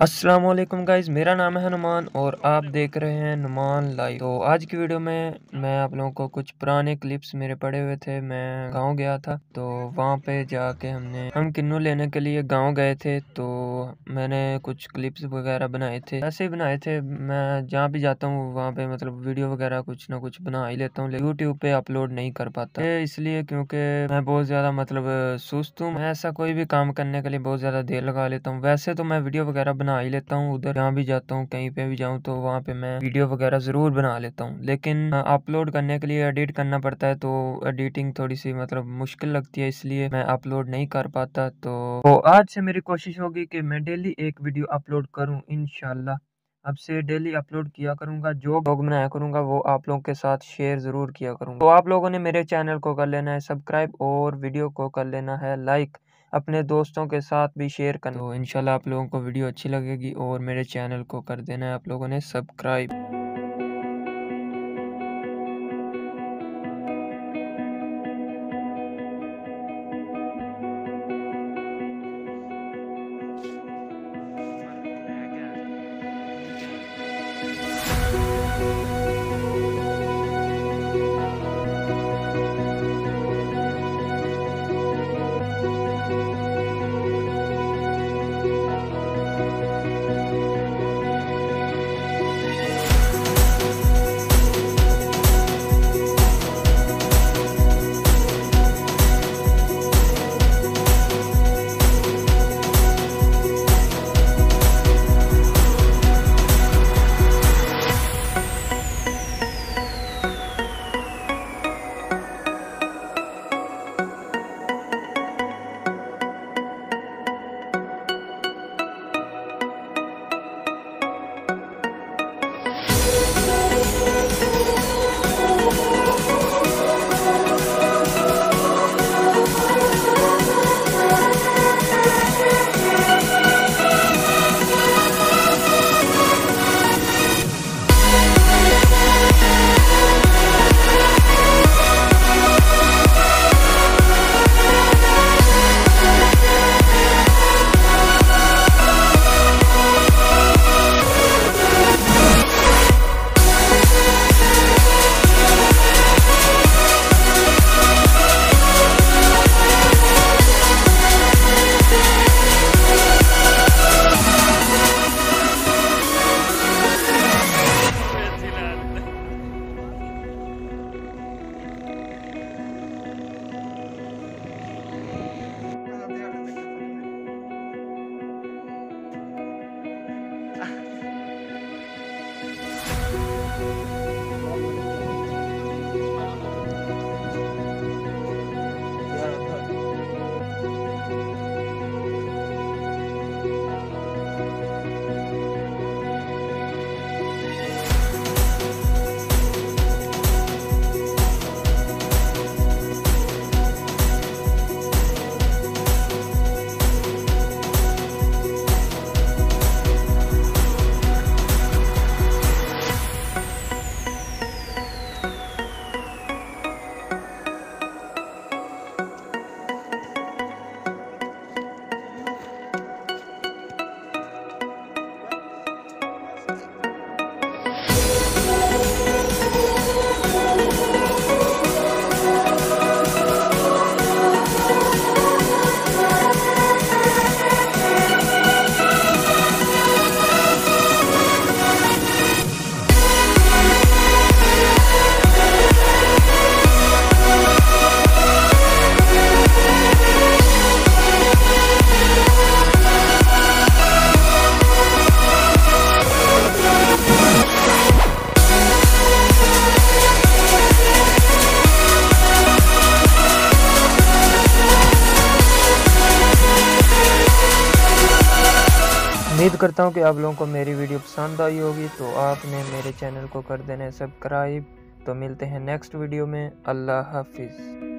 अस्सलाम वालेकुम गाइज़ मेरा नाम है हनुमान और आप देख रहे हैं नुमान लाइव। तो आज की वीडियो में मैं आप लोगों को कुछ पुराने क्लिप्स मेरे पड़े हुए थे, मैं गाँव गया था तो वहाँ पे जाके हमने, हम किन्नू लेने के लिए गाँव गए थे तो मैंने कुछ क्लिप्स वगैरह बनाए थे। ऐसे ही बनाए थे, मैं जहाँ भी जाता हूँ, वहाँ पे मतलब वीडियो वगैरह कुछ ना कुछ बना ही लेता हूँ यूट्यूब पे अपलोड नहीं कर पाता। इसलिए क्योंकि मैं बहुत ज़्यादा मतलब सुस्त हूँ, मैं ऐसा कोई भी काम करने के लिए बहुत ज़्यादा देर लगा लेता हूँ। वैसे तो मैं वीडियो वगैरह बना ही लेता हूँ उधर जहाँ भी जाता हूँ कहीं पे भी जाऊँ तो वहाँ पे मैं वीडियो वगैरह ज़रूर बना लेता हूँ। लेकिन अपलोड करने के लिए एडिट करना पड़ता है तो एडिटिंग थोड़ी सी मतलब मुश्किल लगती है इसलिए मैं अपलोड नहीं कर पाता। तो, तो आज से मेरी कोशिश होगी कि मैं डेली एक वीडियो अपलोड करूँ इनशाला अब से डेली अपलोड किया करूँगा जो ब्लॉग बनाया करूँगा वो आप लोगों के साथ शेयर ज़रूर किया करूँगा। तो आप लोगों ने मेरे चैनल को कर लेना है सब्सक्राइब और वीडियो को कर लेना है लाइक। अपने दोस्तों के साथ भी शेयर करना। तो इनशाला आप लोगों को वीडियो अच्छी लगेगी और मेरे चैनल को कर देना आप लोगों ने सब्सक्राइब उम्मीद करता हूँ कि आप लोगों को मेरी वीडियो पसंद आई होगी। तो आपने मेरे चैनल को कर देना सब्सक्राइब। तो मिलते हैं नेक्स्ट वीडियो में। अल्लाह हाफिज़।